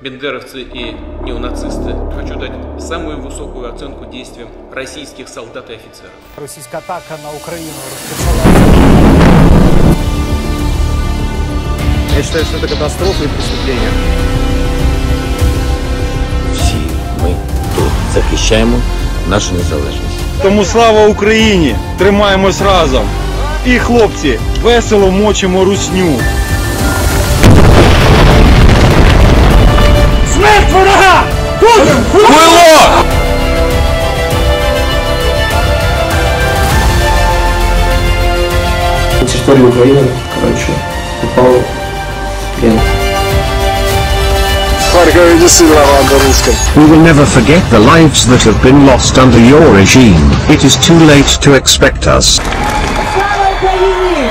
бендеровцы и неонацисты. Хочу дать самую высокую оценку действиям российских солдат и офицеров. Російська атака на Україну розпочалася. Я считаю, что это катастрофа и преступление. всі ми тут захищаємо нашу незалежність. Тому слава Україні! Тримаємось разом! І хлопці, весело мочимо русню! Хуйло! На территории Украины, короче, упал в плен. Харкові действительно рада русском. We will never forget the lives that have been lost under your regime. It is too late to expect us. Слава Україні!